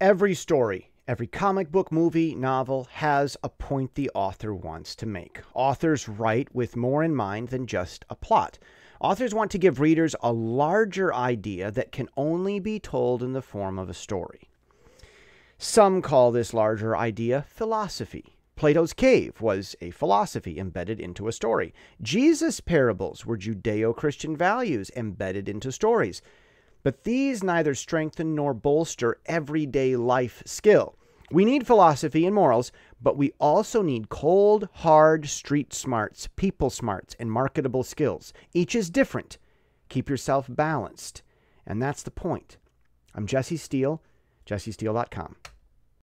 Every story, every comic book, movie, novel has a point the author wants to make. Authors write with more in mind than just a plot. Authors want to give readers a larger idea that can only be told in the form of a story. Some call this larger idea philosophy. Plato's cave was a philosophy embedded into a story. Jesus' parables were Judeo Christian values embedded into stories. But these neither strengthen nor bolster everyday life skill. We need philosophy and morals, but we also need cold, hard street smarts, people smarts, and marketable skills. Each is different. Keep yourself balanced. And that's the point. I'm Jesse Steele, jessesteele.com.